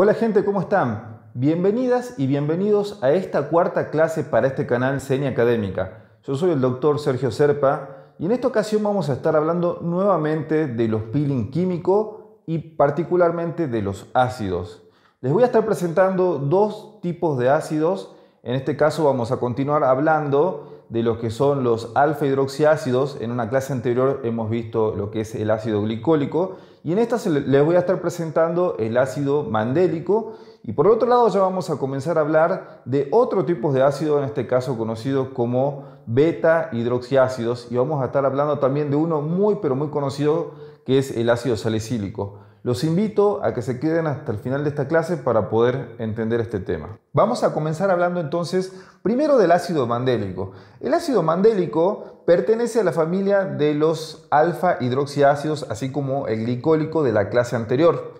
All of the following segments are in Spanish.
Hola gente, ¿cómo están? Bienvenidas y bienvenidos a esta cuarta clase para este canal Seni Académica. Yo soy el doctor Sergio Serpa y en esta ocasión vamos a estar hablando nuevamente de los peeling químico y particularmente de los ácidos. Les voy a estar presentando dos tipos de ácidos. En este caso vamos a continuar hablando de lo que son los alfa hidroxiácidos. En una clase anterior hemos visto lo que es el ácido glicólico y en esta les voy a estar presentando el ácido mandélico y por otro lado ya vamos a comenzar a hablar de otro tipo de ácido, en este caso conocido como beta hidroxiácidos y vamos a estar hablando también de uno muy pero muy conocido que es el ácido salicílico. Los invito a que se queden hasta el final de esta clase para poder entender este tema. Vamos a comenzar hablando entonces primero del ácido mandélico. El ácido mandélico pertenece a la familia de los alfa hidroxiácidos, así como el glicólico de la clase anterior.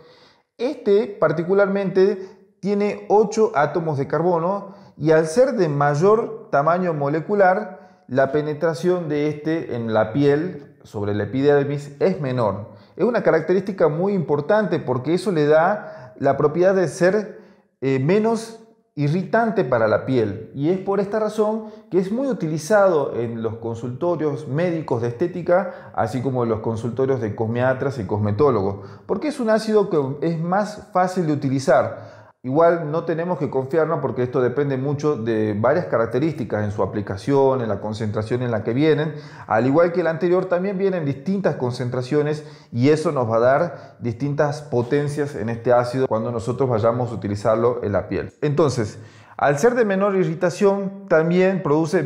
Este particularmente tiene 8 átomos de carbono y al ser de mayor tamaño molecular, la penetración de este en la piel sobre la epidermis es menor. Es una característica muy importante porque eso le da la propiedad de ser eh, menos irritante para la piel. Y es por esta razón que es muy utilizado en los consultorios médicos de estética así como en los consultorios de cosmiatras y cosmetólogos porque es un ácido que es más fácil de utilizar Igual no tenemos que confiarnos porque esto depende mucho de varias características en su aplicación, en la concentración en la que vienen. Al igual que el anterior, también vienen distintas concentraciones y eso nos va a dar distintas potencias en este ácido cuando nosotros vayamos a utilizarlo en la piel. Entonces, al ser de menor irritación, también produce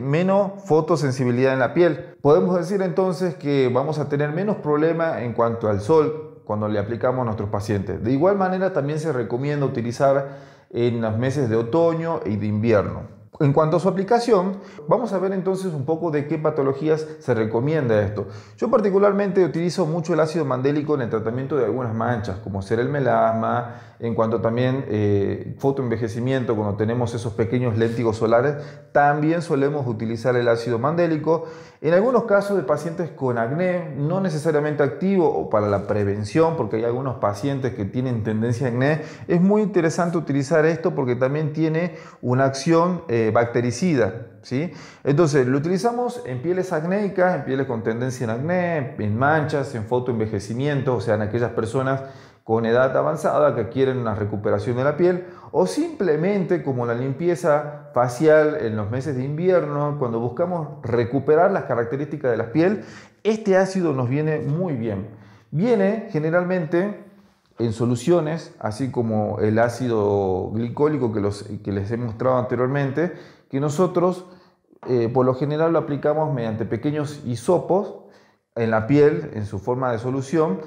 menos fotosensibilidad en la piel. Podemos decir entonces que vamos a tener menos problema en cuanto al sol, cuando le aplicamos a nuestros pacientes. De igual manera también se recomienda utilizar en los meses de otoño y de invierno. En cuanto a su aplicación, vamos a ver entonces un poco de qué patologías se recomienda esto. Yo particularmente utilizo mucho el ácido mandélico en el tratamiento de algunas manchas, como ser el melasma, en cuanto también eh, fotoenvejecimiento, cuando tenemos esos pequeños léntigos solares, también solemos utilizar el ácido mandélico. En algunos casos de pacientes con acné, no necesariamente activo o para la prevención, porque hay algunos pacientes que tienen tendencia a acné, es muy interesante utilizar esto porque también tiene una acción eh, bactericida. ¿sí? Entonces, lo utilizamos en pieles acnéicas, en pieles con tendencia en acné, en manchas, en fotoenvejecimiento, o sea, en aquellas personas con edad avanzada que quieren una recuperación de la piel o simplemente como la limpieza facial en los meses de invierno, cuando buscamos recuperar las características de la piel, este ácido nos viene muy bien. Viene generalmente en soluciones, así como el ácido glicólico que, los, que les he mostrado anteriormente, que nosotros eh, por lo general lo aplicamos mediante pequeños hisopos en la piel, en su forma de solución,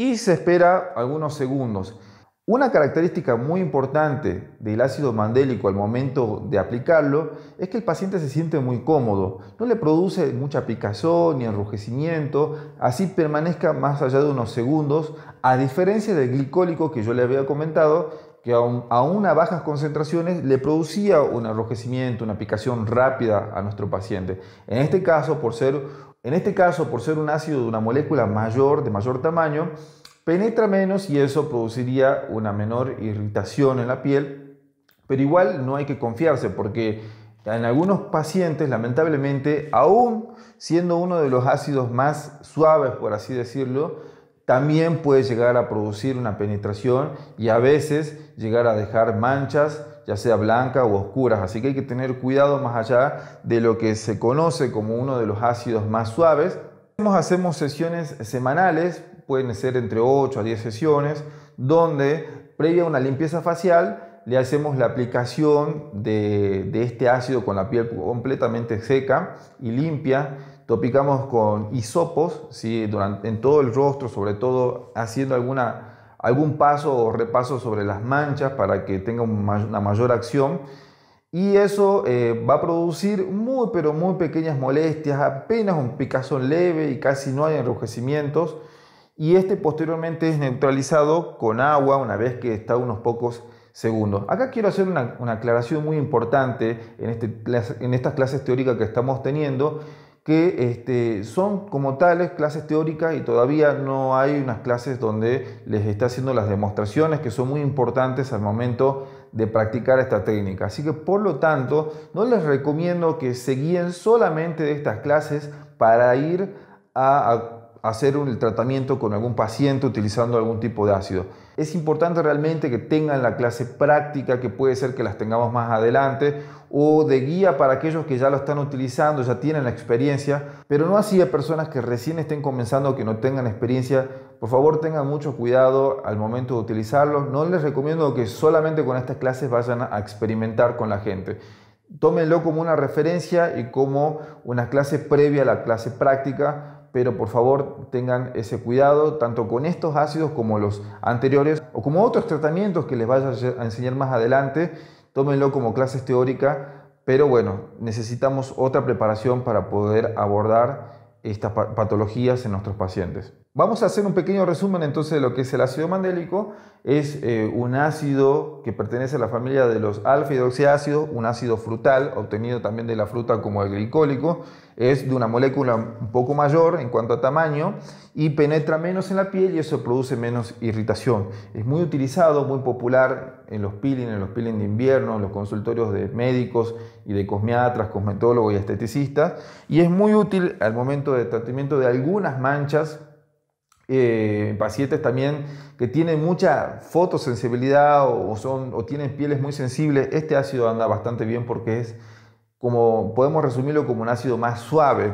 y se espera algunos segundos. Una característica muy importante del ácido mandélico al momento de aplicarlo es que el paciente se siente muy cómodo, no le produce mucha picazón ni enrojecimiento, así permanezca más allá de unos segundos, a diferencia del glicólico que yo le había comentado, que aún, a bajas concentraciones le producía un enrojecimiento, una picación rápida a nuestro paciente. En este caso, por ser en este caso, por ser un ácido de una molécula mayor, de mayor tamaño, penetra menos y eso produciría una menor irritación en la piel, pero igual no hay que confiarse porque en algunos pacientes, lamentablemente, aún siendo uno de los ácidos más suaves, por así decirlo, también puede llegar a producir una penetración y a veces llegar a dejar manchas ya sea blanca o oscuras. Así que hay que tener cuidado más allá de lo que se conoce como uno de los ácidos más suaves. Hacemos sesiones semanales, pueden ser entre 8 a 10 sesiones, donde previa a una limpieza facial le hacemos la aplicación de, este ácido con la piel completamente seca y limpia. Topicamos con hisopos ¿sí? Durante, en todo el rostro, sobre todo haciendo alguna algún paso o repaso sobre las manchas para que tenga una mayor acción. Y eso eh, va a producir muy pero muy pequeñas molestias, apenas un picazón leve y casi no hay enrojecimientos. Y este posteriormente es neutralizado con agua una vez que está unos pocos segundos. Acá quiero hacer una, aclaración muy importante en, este, en estas clases teóricas que estamos teniendo que este, son como tales clases teóricas y todavía no hay unas clases donde les está haciendo las demostraciones que son muy importantes al momento de practicar esta técnica. Así que por lo tanto, no les recomiendo que se guíen solamente de estas clases para ir a, hacer un tratamiento con algún paciente utilizando algún tipo de ácido. Es importante realmente que tengan la clase práctica, que puede ser que las tengamos más adelante, o de guía para aquellos que ya lo están utilizando, ya tienen la experiencia, pero no así a personas que recién estén comenzando, que no tengan experiencia. Por favor, tengan mucho cuidado al momento de utilizarlo. No les recomiendo que solamente con estas clases vayan a experimentar con la gente tómenlo como una referencia y como una clase previa a la clase práctica, pero por favor tengan ese cuidado tanto con estos ácidos como los anteriores o como otros tratamientos que les vaya a enseñar más adelante, tómenlo como clases teóricas, pero bueno, necesitamos otra preparación para poder abordar estas patologías en nuestros pacientes. Vamos a hacer un pequeño resumen entonces de lo que es el ácido mandélico. Es eh, un ácido que pertenece a la familia de los alfa-hidroxiácidos, un ácido frutal obtenido también de la fruta como el glicólico. Es de una molécula un poco mayor en cuanto a tamaño y penetra menos en la piel y eso produce menos irritación. Es muy utilizado, muy popular en los peeling, en los peeling de invierno, en los consultorios de médicos y de cosmiatras, cosmetólogos y esteticistas y es muy útil al momento de tratamiento de algunas manchas eh, pacientes también que tienen mucha fotosensibilidad o, son, o tienen pieles muy sensibles, este ácido anda bastante bien porque es como, podemos resumirlo como un ácido más suave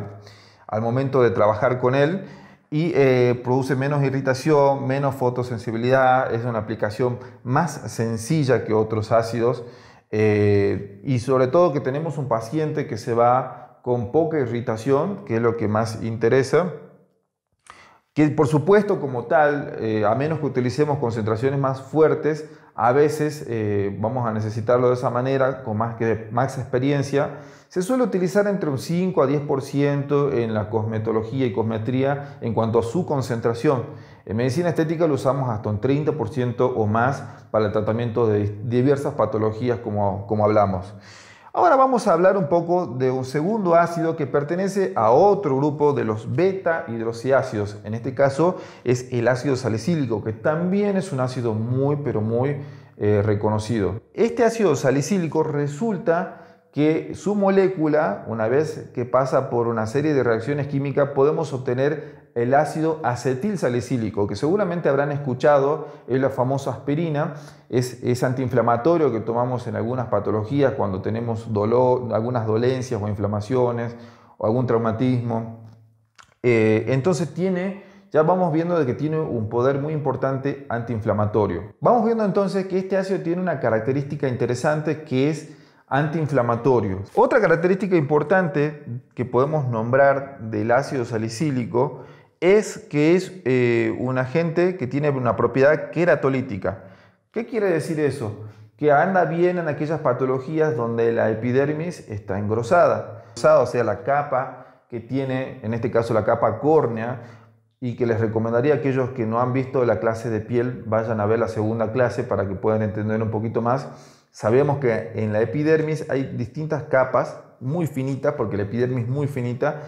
al momento de trabajar con él y eh, produce menos irritación, menos fotosensibilidad, es una aplicación más sencilla que otros ácidos eh, y sobre todo que tenemos un paciente que se va con poca irritación, que es lo que más interesa que por supuesto como tal, eh, a menos que utilicemos concentraciones más fuertes, a veces eh, vamos a necesitarlo de esa manera, con más, que, más experiencia. Se suele utilizar entre un 5 a 10% en la cosmetología y cosmetría en cuanto a su concentración. En medicina estética lo usamos hasta un 30% o más para el tratamiento de diversas patologías como, como hablamos. Ahora vamos a hablar un poco de un segundo ácido que pertenece a otro grupo de los beta hidroxiácidos. En este caso es el ácido salicílico, que también es un ácido muy, pero muy eh, reconocido. Este ácido salicílico resulta que su molécula, una vez que pasa por una serie de reacciones químicas, podemos obtener el ácido acetil salicílico, que seguramente habrán escuchado, es la famosa aspirina, es, antiinflamatorio que tomamos en algunas patologías cuando tenemos dolor, algunas dolencias o inflamaciones o algún traumatismo. Eh, entonces tiene, ya vamos viendo de que tiene un poder muy importante antiinflamatorio. Vamos viendo entonces que este ácido tiene una característica interesante que es antiinflamatorio. Otra característica importante que podemos nombrar del ácido salicílico es que es eh, un agente que tiene una propiedad queratolítica. ¿Qué quiere decir eso? Que anda bien en aquellas patologías donde la epidermis está engrosada, o sea, la capa que tiene, en este caso la capa córnea, y que les recomendaría a aquellos que no han visto la clase de piel, vayan a ver la segunda clase para que puedan entender un poquito más Sabemos que en la epidermis hay distintas capas muy finitas, porque la epidermis es muy finita,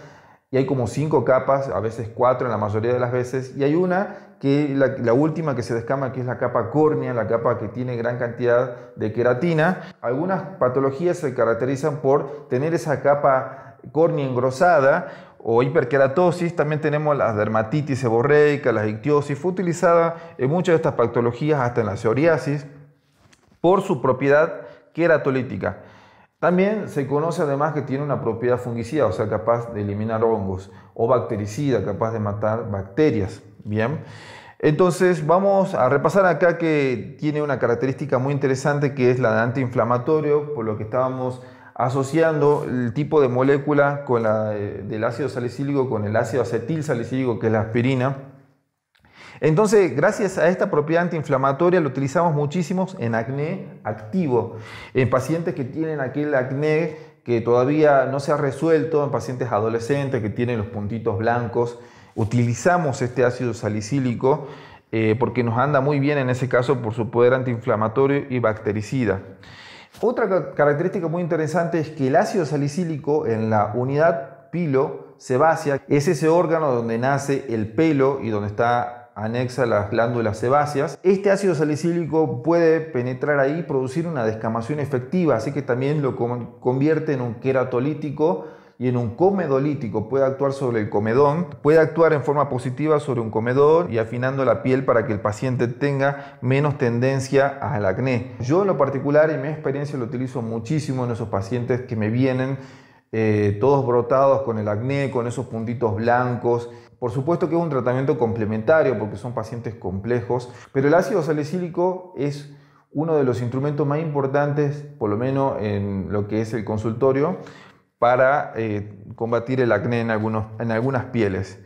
y hay como cinco capas, a veces cuatro en la mayoría de las veces, y hay una que la, la, última que se descama, que es la capa córnea, la capa que tiene gran cantidad de queratina. Algunas patologías se caracterizan por tener esa capa córnea engrosada o hiperkeratosis, también tenemos la dermatitis seborreica, la ictiosis, fue utilizada en muchas de estas patologías, hasta en la psoriasis por su propiedad queratolítica. También se conoce además que tiene una propiedad fungicida, o sea, capaz de eliminar hongos, o bactericida, capaz de matar bacterias. Bien. Entonces vamos a repasar acá que tiene una característica muy interesante que es la de antiinflamatorio, por lo que estábamos asociando el tipo de molécula con eh, del ácido salicílico con el ácido acetil salicílico, que es la aspirina. Entonces, gracias a esta propiedad antiinflamatoria lo utilizamos muchísimo en acné activo, en pacientes que tienen aquel acné que todavía no se ha resuelto, en pacientes adolescentes que tienen los puntitos blancos, utilizamos este ácido salicílico eh, porque nos anda muy bien en ese caso por su poder antiinflamatorio y bactericida. Otra característica muy interesante es que el ácido salicílico en la unidad pilo sebácea. Es ese órgano donde nace el pelo y donde está anexa las glándulas sebáceas. Este ácido salicílico puede penetrar ahí y producir una descamación efectiva, así que también lo convierte en un queratolítico y en un comedolítico puede actuar sobre el comedón, puede actuar en forma positiva sobre un comedón y afinando la piel para que el paciente tenga menos tendencia al acné. Yo en lo particular, en mi experiencia, lo utilizo muchísimo en esos pacientes que me vienen eh, todos brotados con el acné, con esos puntitos blancos. Por supuesto que es un tratamiento complementario porque son pacientes complejos, pero el ácido salicílico es uno de los instrumentos más importantes, por lo menos en lo que es el consultorio, para eh, combatir el acné en, algunas pieles.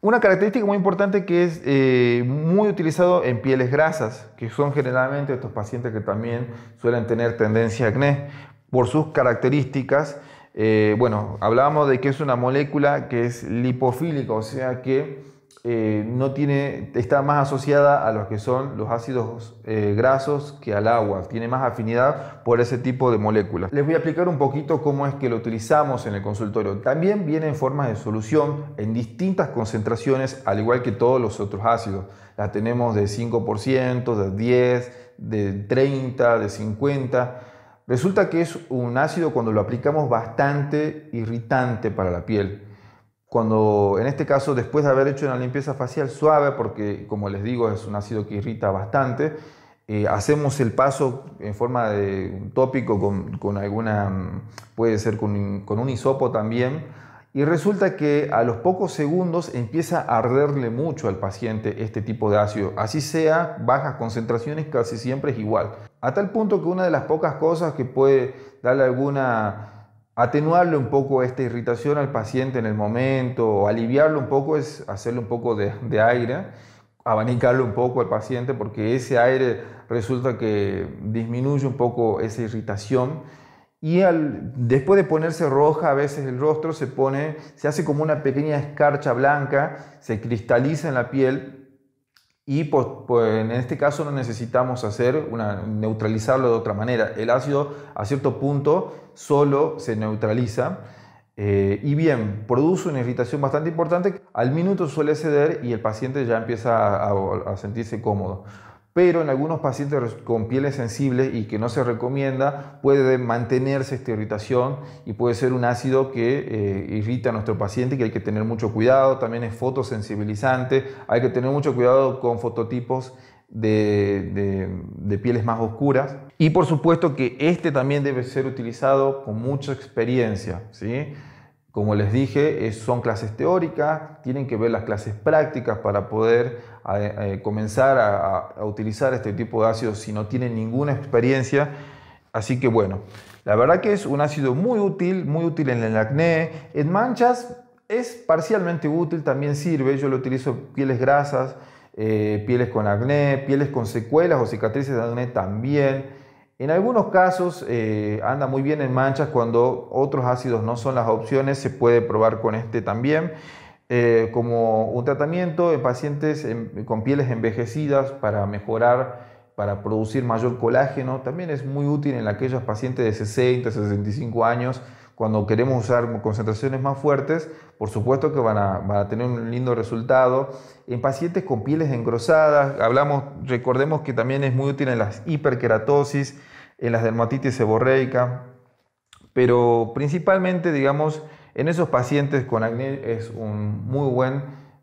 Una característica muy importante que es eh, muy utilizado en pieles grasas, que son generalmente estos pacientes que también suelen tener tendencia a acné por sus características. Eh, bueno, hablábamos de que es una molécula que es lipofílica, o sea que eh, no tiene, está más asociada a los que son los ácidos eh, grasos que al agua, tiene más afinidad por ese tipo de moléculas. Les voy a explicar un poquito cómo es que lo utilizamos en el consultorio. También viene en forma de solución en distintas concentraciones, al igual que todos los otros ácidos. La tenemos de 5%, de 10, de 30, de 50. Resulta que es un ácido cuando lo aplicamos bastante irritante para la piel. Cuando en este caso después de haber hecho una limpieza facial suave, porque como les digo es un ácido que irrita bastante, eh, hacemos el paso en forma de un tópico con, alguna, puede ser con, con, un hisopo también, y resulta que a los pocos segundos empieza a arderle mucho al paciente este tipo de ácido, así sea bajas concentraciones casi siempre es igual, a tal punto que una de las pocas cosas que puede darle alguna atenuarle un poco esta irritación al paciente en el momento o aliviarlo un poco es hacerle un poco de, aire, abanicarle un poco al paciente porque ese aire resulta que disminuye un poco esa irritación y después de ponerse roja a veces el rostro se pone, se hace como una pequeña escarcha blanca, se cristaliza en la piel y pues, pues, en este caso no necesitamos hacer una, neutralizarlo de otra manera. El ácido a cierto punto solo se neutraliza eh, y bien, produce una irritación bastante importante. Al minuto suele ceder y el paciente ya empieza a sentirse cómodo pero en algunos pacientes con pieles sensibles y que no se recomienda puede mantenerse esta irritación y puede ser un ácido que eh, irrita a nuestro paciente que hay que tener mucho cuidado. También es fotosensibilizante, hay que tener mucho cuidado con fototipos de, de, pieles más oscuras. Y por supuesto que este también debe ser utilizado con mucha experiencia. ¿sí? Como les dije, son clases teóricas, tienen que ver las clases prácticas para poder eh, comenzar a, utilizar este tipo de ácidos si no tienen ninguna experiencia. Así que bueno, la verdad que es un ácido muy útil, muy útil en el acné. En manchas es parcialmente útil, también sirve. Yo lo utilizo en pieles grasas, eh, pieles con acné, pieles con secuelas o cicatrices de acné también. En algunos casos eh, anda muy bien en manchas cuando otros ácidos no son las opciones, se puede probar con este también. Eh, como un tratamiento en pacientes con pieles envejecidas para mejorar, para producir mayor colágeno, también es muy útil en aquellos pacientes de 60, 65 años cuando queremos usar concentraciones más fuertes, por supuesto que van a, tener un lindo resultado. En pacientes con pieles engrosadas, hablamos, recordemos que también es muy útil en las hiperkeratosis, en las dermatitis seborreica, pero principalmente, digamos, en esos pacientes con acné es un muy buen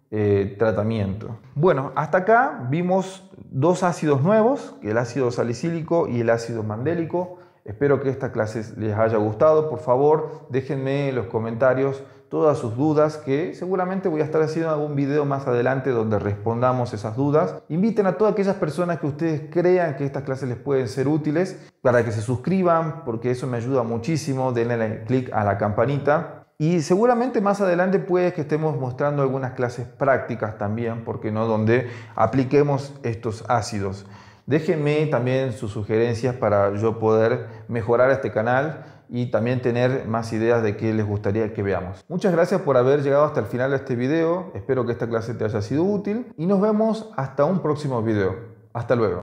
eh, tratamiento. Bueno, hasta acá vimos dos ácidos nuevos, el ácido salicílico y el ácido mandélico. Espero que esta clase les haya gustado. Por favor, déjenme en los comentarios todas sus dudas, que seguramente voy a estar haciendo algún video más adelante donde respondamos esas dudas. Inviten a todas aquellas personas que ustedes crean que estas clases les pueden ser útiles para que se suscriban, porque eso me ayuda muchísimo. Denle clic a la campanita. Y seguramente más adelante puede que estemos mostrando algunas clases prácticas también, porque no, donde apliquemos estos ácidos. Déjenme también sus sugerencias para yo poder mejorar este canal y también tener más ideas de qué les gustaría que veamos. Muchas gracias por haber llegado hasta el final de este video. Espero que esta clase te haya sido útil y nos vemos hasta un próximo video. Hasta luego.